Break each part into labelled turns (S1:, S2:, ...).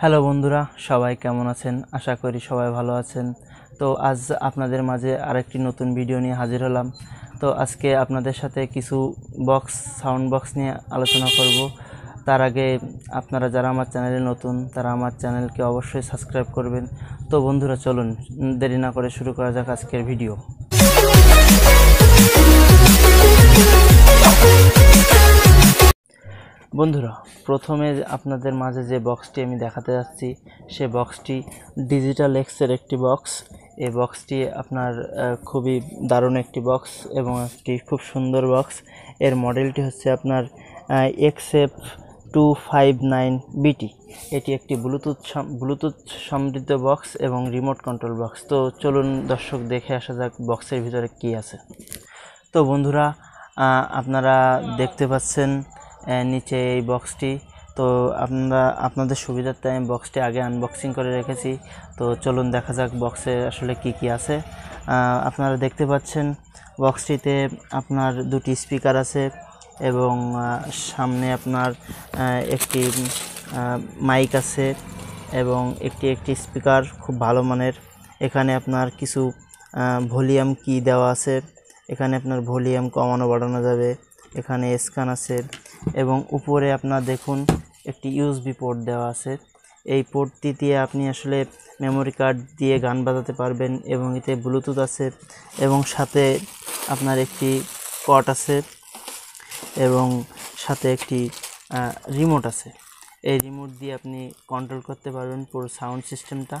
S1: Hello বন্ধুরা, সবাই কেমন আছেন? আশা করি সবাই ভালো আছেন। তো আজ আপনাদের মাঝে আরেকটি নতুন ভিডিও নিয়ে হাজির হলাম। তো আজকে আপনাদের সাথে কিছু বক্স সাউন্ড বক্স নিয়ে আলোচনা করব। তার আগে আপনারা যারা আমার চ্যানেলে নতুন, তারা আমার চ্যানেলকে অবশ্যই সাবস্ক্রাইব করবেন। তো বন্ধুরা, চলুন, দেরি না করে শুরু করা যাক আজকের ভিডিও বন্ধুরা, প্রথমে আপনাদের মাঝে যে বক্সটি আমি দেখাতে যাচ্ছি, সে বক্সটি ডিজিটাল এক্সের একটি বক্স এই বক্সটি আপনার খুবই দারুণ একটি বক্স এবং একটি খুব সুন্দর বক্স এর মডেলটি হচ্ছে আপনার XF two five nine BT এটি একটি ব্লুটুথ ব্লুটুথ সমৃদ্ধ বক্স এবং রিমোট কন্ট্রোল বক্স তো চলুন দর্শক দেখে আসা যাক বক্সের ভিতরে কী আছে। তো বন্ধুরা আপনারা দেখতে পাচ্ছেন নিচে এই বক্সটি তো আপনারা, আপনাদের সুবিধার্থে আমি বক্সটি আগে আনবক্সিং করে রেখেছি। তো চলুন দেখা যাক বক্সে আসলে কি কি আছে। আপনারা দেখতে পাচ্ছেন বক্সটিতে আপনার দুটি স্পিকার আছে এবং সামনে আপনার একটি মাইক আছে এবং একটি একটি স্পিকার খুব ভালো মানের। এখানে আপনার কিছু ভলিউম কি দেওয়া আছে। এখানে আপনার ভলিউম কমানো বাড়ানো যাবে। এখানে স্ক্যান আছে। এবং উপরে আপনার দেখুন একটি ইউএসবি পোর্ট দেওয়া আছে। এই পোর্টটি দিয়ে আপনি আসলে মেমোরি কার্ড দিয়ে গান বাজাতে পারবেন এবং এতে ব্লুটুথ আছে এবং সাথে আপনার একটি কট আছে এবং সাথে একটি রিমোট আছে। এই রিমোট দিয়ে আপনি কন্ট্রোল করতে পারবেন পুরো সাউন্ড সিস্টেমটা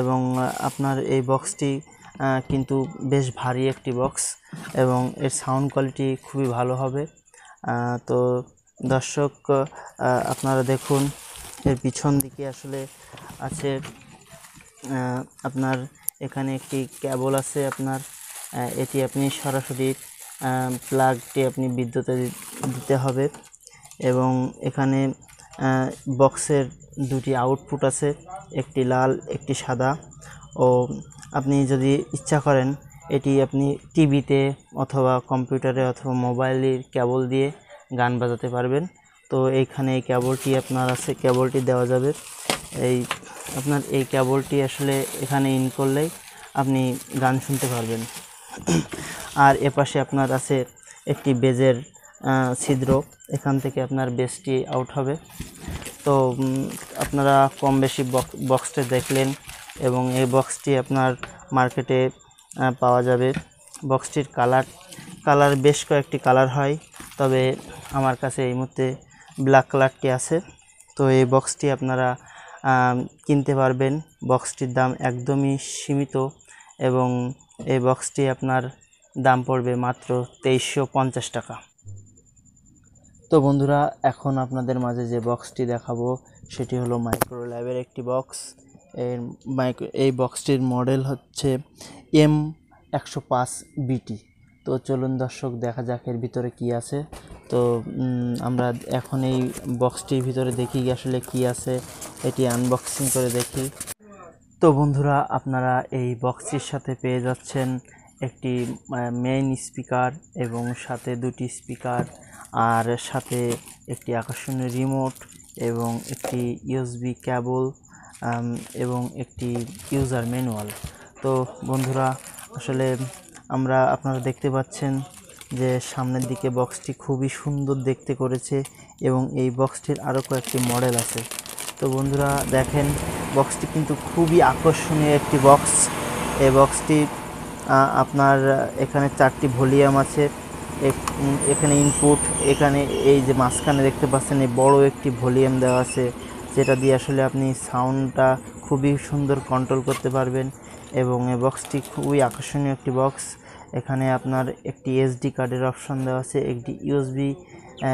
S1: এবং আপনার এই বক্সটি কিন্তু বেশ ভারী একটি বক্স এবং এর সাউন্ড কোয়ালিটি খুবই ভালো হবে। তো দর্শক আপনারা দেখুন এর পিছন দিকে আসলে আছে আপনার এখানে একটি কেবল আছে আপনার এটি আপনি সরাসরি প্লাগটি আপনি বিদ্যুতে দিতে হবে এবং এখানে বক্সের দুটি আউটপুট আছে, একটি লাল, একটি সাদা ও আপনি যদি ইচ্ছা করেন এটি আপনি টিভিতে অথবা কম্পিউটারে অথবা মোবাইলের কেবল দিয়ে গান বাজাতে পারবেন। তো এইখানে এই কেবলটি আপনার আছে, কেবলটি দেওয়া যাবে। এই আপনার এই কেবলটি আসলে এখানে ইন করলেই আপনি গান শুনতে পারবেন। আর এপাশে আপনার আছে একটি বেজের ছিদ্র। এখান থেকে আপনার বেসটি আউট হবে। তো আপনারা কম বেশি বক্স, বক্সটা দেখলেন এবং এই বক্সটি আপনার মার্কেটে পাওয়া যাবে। বক্সটির কালার কালার বেশ কয়েকটি কালার হয়, তবে আমার কাছে এই মুহূর্তে ব্ল্যাক কালারটি আছে। তো এই বক্সটি আপনারা কিনতে পারবেন। বক্সটির দাম একদমই সীমিত এবং এই বক্সটি আপনার দাম পড়বে মাত্র তেইশশো পঞ্চাশ টাকা। তো বন্ধুরা, এখন আপনাদের মাঝে যে বক্সটি দেখাবো, সেটি হলো মাইক্রো ল্যাবের একটি বক্স। এর মাইক্রো এই বক্সটির মডেল হচ্ছে এম একশো পাঁচ বিটি। তো চলুন দর্শক, দেখা যাক এর ভিতরে কি আছে। তো আমরা এখন এই বক্সটির ভিতরে দেখি আসলে কি আছে। এটি আনবক্সিং করে দেখি। তো বন্ধুরা, আপনারা এই বক্সটির সাথে পেয়ে যাচ্ছেন একটি মেইন স্পিকার এবং সাথে দুটি স্পিকার আর সাথে একটি আকর্ষণীয় রিমোট এবং একটি ইউএসবি কেবল এবং একটি ইউজার ম্যানুয়াল তো বন্ধুরা, আসলে আমরা আপনারা দেখতে পাচ্ছেন যে সামনের দিকে বক্সটি খুবই সুন্দর দেখতে করেছে এবং এই বক্সটির আরও কয়েকটি মডেল আছে। তো বন্ধুরা, দেখেন বক্সটি কিন্তু খুবই আকর্ষণীয় একটি বক্স এই বক্সটি আপনার এখানে চারটি ভলিউম আছে এখানে ইনপুট এখানে এই যে মাঝখানে দেখতে পাচ্ছেন এই বড় একটি ভলিউম দেওয়া আছে, যেটা দিয়ে আসলে আপনি সাউন্ডটা খুবই সুন্দর কন্ট্রোল করতে পারবেন। এবং এই বক্সটি খুবই আকর্ষণীয় একটি বক্স এখানে আপনার একটি এসডি কার্ডের অপশন দেওয়া আছে, একটি ইউএসবি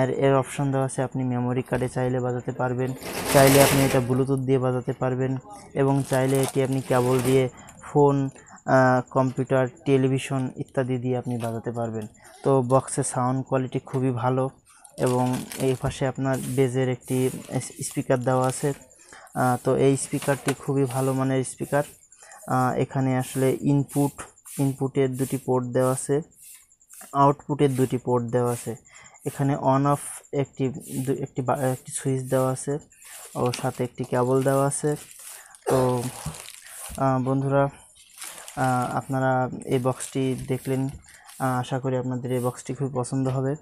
S1: এর এর অপশন দেওয়া আছে। আপনি মেমোরি কার্ডে চাইলে বাজাতে পারবেন, চাইলে আপনি এটা ব্লুটুথ দিয়ে বাজাতে পারবেন এবং চাইলে এটি আপনি কেবল দিয়ে ফোন কম্পিউটার টেলিভিশন ইত্যাদি দিয়ে আপনি বাজাতে পারবেন। তো বক্সের সাউন্ড কোয়ালিটি খুবই ভালো এবং এই পাশে আপনার বেজের একটি স্পিকার দেওয়া আছে। তো এই স্পিকারটি খুবই ভালো মানের স্পিকার এখানে আসলে ইনপুট ইনপুটের দুটি পোর্ট দেওয়া আছে আউটপুটের দুটি পোর্ট দেওয়া আছে। এখানে অন অফ একটি একটি একটি সুইচ দেওয়া আছে, ও সাথে একটি কেবল দেওয়া আছে। তো বন্ধুরা আপনারা এই বক্সটি দেখলেন আশা করি আপনাদের এই বক্সটি খুব পছন্দ হবে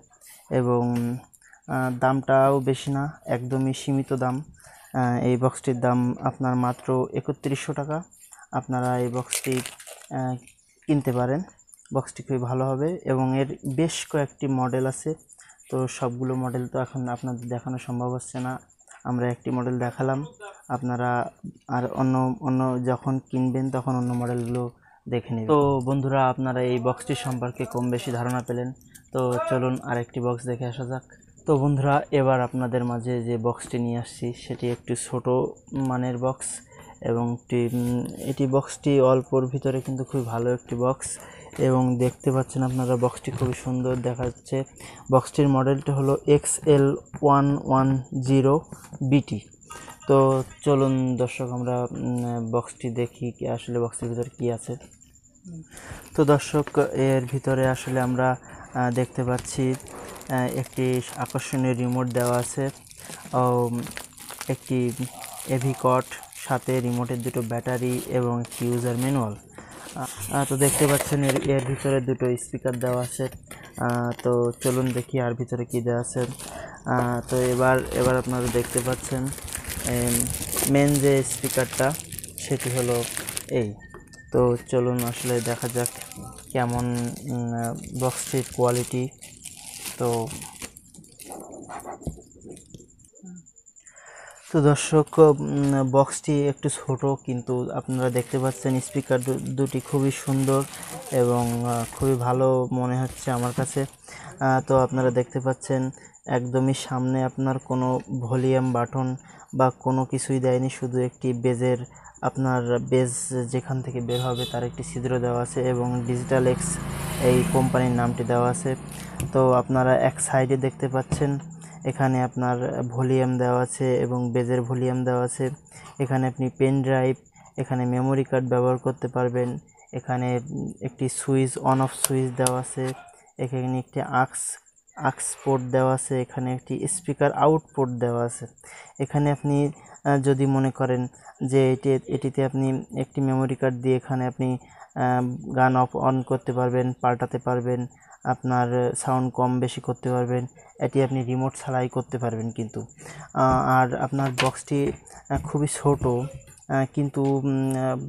S1: এবং দামটাও বেশি না, একদমই সীমিত দাম। এই বক্সটির দাম আপনার মাত্র একত্রিশশো টাকা। আপনারা এই বক্সটি কিনতে পারেন। বক্সটি খুবই ভালো হবে এবং এর বেশ কয়েকটি মডেল আছে। তো সবগুলো মডেল তো এখন আপনাদের দেখানো সম্ভব হচ্ছে না। আমরা একটি মডেল দেখালাম। আপনারা আর অন্য অন্য যখন কিনবেন তখন অন্য মডেলগুলো দেখে নেবেন। তো বন্ধুরা, আপনারা এই বক্সটি সম্পর্কে কম বেশি ধারণা পেলেন। তো চলুন আরেকটি বক্স দেখে আসা যাক। তো বন্ধুরা, এবার আপনাদের মাঝে যে বক্সটি নিয়ে আসছি, সেটি একটি ছোট মানের বক্স এবং এটি বক্সটি অল্পর ভিতরে কিন্তু খুবই ভালো একটি বক্স এবং দেখতে পাচ্ছেন আপনারা বক্সটি খুবই সুন্দর দেখা যাচ্ছে। বক্সটির মডেলটা হলো X L one one zero BT তো চলুন দর্শক, আমরা বক্সটি দেখি কি আসলে বক্সের ভিতরে কি আছে। তো দর্শক, এর ভিতরে আসলে আমরা দেখতে পাচ্ছি একটি আকর্ষণীয় রিমোট দেওয়া আছে। ও, একটি এভি কট। সাথে রিমোটের দুটো ব্যাটারি এবং একটি ইউজার ম্যানুয়াল তো দেখতে পাচ্ছেন এর এর ভিতরে দুটো স্পিকার দেওয়া আছে। তো চলুন দেখি আর ভিতরে কী দেওয়া আছে। তো এবার এবার আপনারা দেখতে পাচ্ছেন মেন যে স্পিকারটা সেটি হলো এই। তো চলুন আসলে দেখা যাক কেমন বক্সটির কোয়ালিটি তো তো দর্শক বক্সটি একটু ছোট, কিন্তু আপনারা দেখতে পাচ্ছেন স্পিকার দুটি খুবই সুন্দর এবং খুবই ভালো মনে হচ্ছে আমার কাছে। তো আপনারা দেখতে পাচ্ছেন একদমই সামনে আপনার কোনো ভলিউম বাটন বা কোনো কিছুই দেয়নি, শুধু একটি বেজের আপনার বেজ যেখান থেকে বের হবে তার একটি ছিদ্র দেওয়া আছে এবং ডিজিটাল এক্স এই কোম্পানির নামটি দেওয়া আছে। তো আপনারা এক সাইডে দেখতে পাচ্ছেন এখানে আপনার ভলিউম দেওয়া আছে এবং বেজের ভলিউম দেওয়া আছে। এখানে আপনি পেন ড্রাইভ, এখানে মেমোরি কার্ড ব্যবহার করতে পারবেন। এখানে একটি সুইচ, অন অফ সুইচ দেওয়া আছে। এখানে একটি আক্স আক্স পোর্ট দেওয়া আছে। এখানে একটি স্পিকার আউটপুট দেওয়া আছে। এখানে আপনি যদি মনে করেন যে এটি, এটিতে আপনি একটি মেমোরি কার্ড দিয়ে এখানে আপনি গান অফ অন করতে পারবেন, পাল্টাতে পারবেন, আপনার সাউন্ড কম বেশি করতে পারবেন, এটি আপনি রিমোট ছাড়াই করতে পারবেন কিন্তু। আর আপনার বক্সটি খুবই ছোট কিন্তু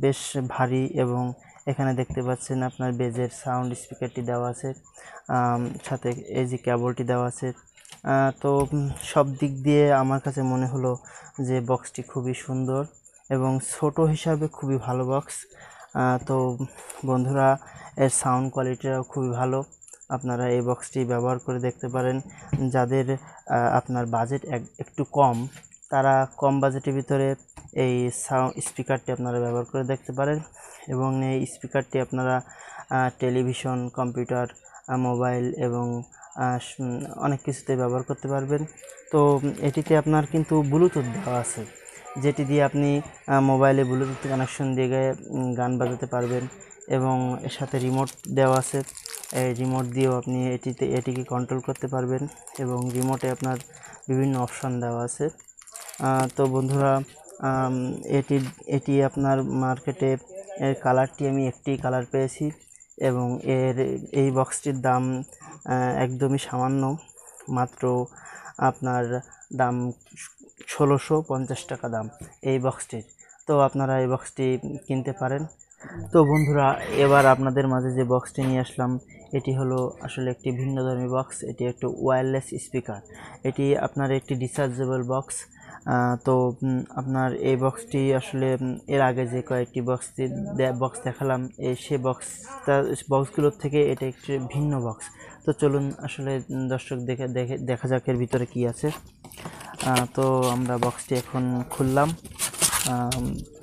S1: বেশ ভারী এবং এখানে দেখতে পাচ্ছেন আপনার বেজের সাউন্ড স্পিকারটি দেওয়া আছে সাথে এই যে কেবলটি দেওয়া আছে। তো সব দিক দিয়ে আমার কাছে মনে হলো যে বক্সটি খুবই সুন্দর এবং ছোট হিসাবে খুবই ভালো বক্স তো বন্ধুরা, এর সাউন্ড কোয়ালিটিটাও খুবই ভালো। আপনারা এই বক্সটি ব্যবহার করে দেখতে পারেন। যাদের আপনার বাজেট একটু কম, তারা কম বাজেটের ভিতরে এই সাউন্ড স্পিকারটি আপনারা ব্যবহার করে দেখতে পারেন এবং এই স্পিকারটি আপনারা টেলিভিশন কম্পিউটার মোবাইল এবং অনেক কিছুতে ব্যবহার করতে পারবেন। তো এটিতে আপনার কিন্তু ব্লুটুথ দেওয়া আছে। যেটি দিয়ে আপনি মোবাইলে ব্লুটুথ কানেকশন দিয়ে গিয়ে, গান বাজাতে পারবেন এবং এর সাথে রিমোট দেওয়া আছে। এই রিমোট দিয়েও আপনি এটিতে এটিকে কন্ট্রোল করতে পারবেন এবং রিমোটে আপনার বিভিন্ন অপশান দেওয়া আছে। তো বন্ধুরা এটি এটি আপনার মার্কেটে এর কালারটি আমি একটি কালার পেয়েছি এবং এর এই বক্সটির দাম একদমই সামান্য। মাত্র আপনার দাম ষোলোশো পঞ্চাশ টাকা দাম এই বক্সটির তো আপনারা এই বক্সটি কিনতে পারেন। তো বন্ধুরা, এবার আপনাদের মাঝে যে বক্সটি নিয়ে আসলাম, এটি হলো আসলে একটি ভিন্ন ধর্মী বক্স এটি একটি ওয়্যারলেস স্পিকার এটি আপনার একটি রিচার্জেবল বক্স তো আপনার এই বক্সটি আসলে এর আগে যে কয়েকটি বক্স বক্স দেখালাম, এই সে বক্সটা বক্সগুলোর থেকে এটা একটি ভিন্ন বক্স তো চলুন আসলে দর্শক দেখে দেখে, দেখা যাক এর ভিতরে কী আছে। তো আমরা বক্সটি এখন খুললাম।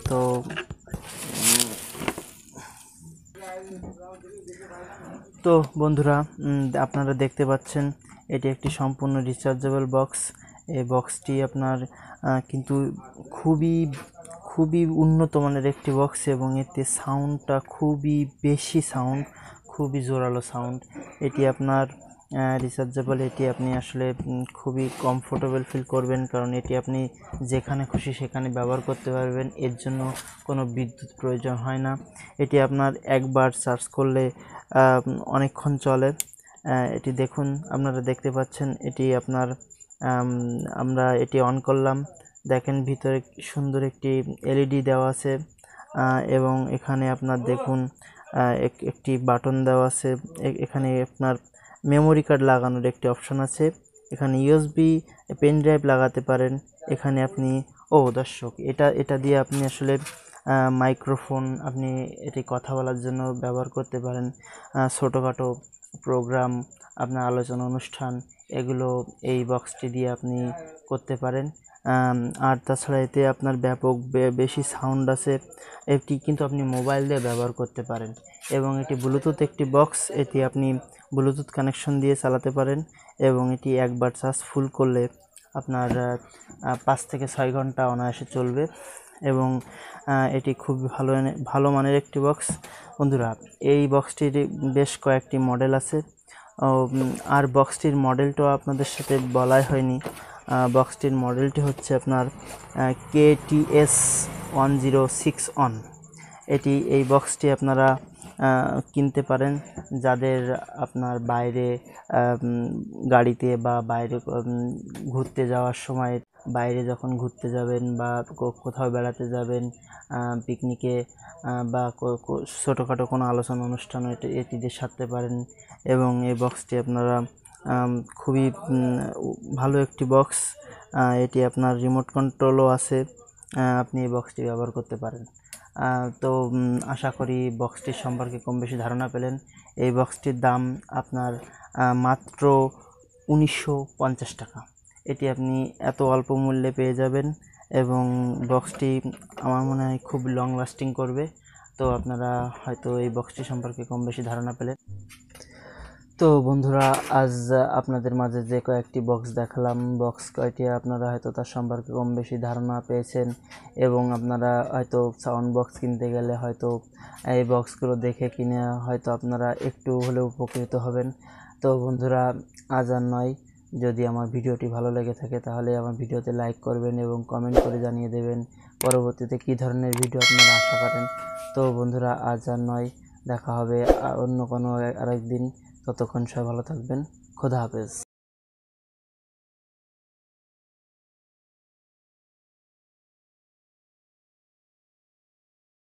S1: তো তো বন্ধুরা আপনারা দেখতে পাচ্ছেন, এটি একটি সম্পূর্ণ রিচার্জেবল বক্স এই বক্সটি আপনার কিন্তু খুবই খুবই উন্নত মানের একটি বক্স এবং এতে সাউন্ডটা খুবই বেশি সাউন্ড খুবই জোরালো সাউন্ড এটি আপনার রিচার্জেবল এটি আপনি আসলে খুবই কমফোর্টেবল ফিল করবেন। কারণ এটি আপনি যেখানে খুশি সেখানে ব্যবহার করতে পারবেন। এর জন্য কোনো বিদ্যুৎ প্রয়োজন হয় না। এটি আপনার একবার চার্জ করলে অনেকক্ষণ চলে। এটি দেখুন, আপনারা দেখতে পাচ্ছেন, এটি আপনার আমরা এটি অন করলাম। দেখেন, ভিতরে সুন্দর একটি এলইডি দেওয়া আছে। এবং এখানে আপনার দেখুন এক- একটি বাটন দেওয়া আছে। এখানে আপনার মেমোরি কার্ড লাগানোর একটি অপশান আছে। এখানে ইউএসবি পেন ড্রাইভ লাগাতে পারেন। এখানে আপনি, ও দর্শক, এটা এটা দিয়ে আপনি আসলে মাইক্রোফোন আপনি এটি কথা বলার জন্য ব্যবহার করতে পারেন। ছোটোখাটো প্রোগ্রাম, আপনার আলোচনা অনুষ্ঠান, এগুলো এই বক্সটি দিয়ে আপনি করতে পারেন। আর তাছাড়া এতে আপনার ব্যাপক বেশি সাউন্ড আছে। এটি কিন্তু আপনি মোবাইল দিয়ে ব্যবহার করতে পারেন। এবং এটি ব্লুটুথ একটি বক্স এটি আপনি ব্লুটুথ কানেকশন দিয়ে চালাতে পারেন। এবং এটি একবার চার্জ ফুল করলে আপনার পাঁচ থেকে ছয় ঘণ্টা অনায়াসে চলবে। এবং এটি খুব ভালো ভালো মানের একটি বক্স বন্ধুরা, এই বক্সটির বেশ কয়েকটি মডেল আছে। আর বক্সটির মডেলটাও আপনাদের সাথে বলাই হয়নি। বক্সটির মডেলটি হচ্ছে আপনার K T S one zero six on এটি এই বক্সটি আপনারা কিনতে পারেন যাদের আপনার বাইরে গাড়িতে বা বাইরে ঘুরতে যাওয়ার সময় বাইরে যখন ঘুরতে যাবেন বা কোথাও বেড়াতে যাবেন পিকনিকে বা ছোটোখাটো কোনো আলোচনা অনুষ্ঠানে, এটি দিয়ে সারতে পারেন এবং এই বক্সটি আপনারা খুবই ভালো একটি বক্স এটি আপনার রিমোট কন্ট্রোলও আছে আপনি এই বক্সটি ব্যবহার করতে পারেন। তো আশা করি বক্সটির সম্পর্কে কম বেশি ধারণা পেলেন। এই বক্সটির দাম আপনার মাত্র উনিশশো পঞ্চাশ টাকা। এটি আপনি এত অল্প মূল্যে পেয়ে যাবেন এবং বক্সটি আমার মনে হয় খুব লং লাস্টিং করবে। তো আপনারা হয়তো এই বক্সটি সম্পর্কে কম বেশি ধারণা পেলেন। তো বন্ধুরা, আজ আপনাদের মাঝে যে কয়েকটি বক্স দেখালাম। বক্স কয়টি আপনারা হয়তো তার সম্পর্কে কম বেশি ধারণা পেয়েছেন এবং আপনারা হয়তো সাউন্ড বক্স কিনতে গেলে হয়তো এই বক্সগুলো দেখে কিনে হয়তো আপনারা একটু হলেও উপকৃত হবেন। তো বন্ধুরা, আজ আর নয়। যদি আমার ভিডিওটি ভালো লেগে থাকে তাহলে আমার ভিডিওতে লাইক করবেন এবং কমেন্ট করে জানিয়ে দেবেন পরবর্তীতে কী ধরনের ভিডিও আপনারা আশা করেন। তো বন্ধুরা, আজ আর নয়। দেখা হবে অন্য কোনো আরেক দিন ততক্ষণ সবাই ভালো থাকবেন। খোদা হাফেজ।